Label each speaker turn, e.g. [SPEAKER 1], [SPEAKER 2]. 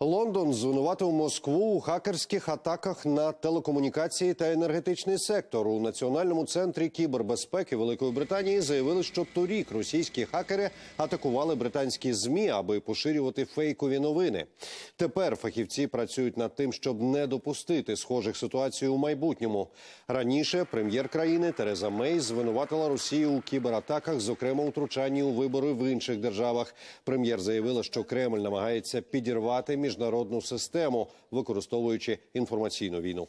[SPEAKER 1] Лондон звинуватив Москву у хакерських атаках на телекомунікації та енергетичний сектор. У національному центрі кібербезпеки Великої Британії заявили, що торік російські хакери атакували британські змі, аби поширювати фейкові новини. Тепер фахівці працюють над тим, щоб не допустити схожих ситуацій у майбутньому. Раніше прем'єр країни Тереза Мей звинуватила Росію у кібератаках, зокрема у втручанні у вибори в інших державах. Прем'єр заявила, що Кремль намагається підірвати міжнародну систему, використовуючи інформаційну війну.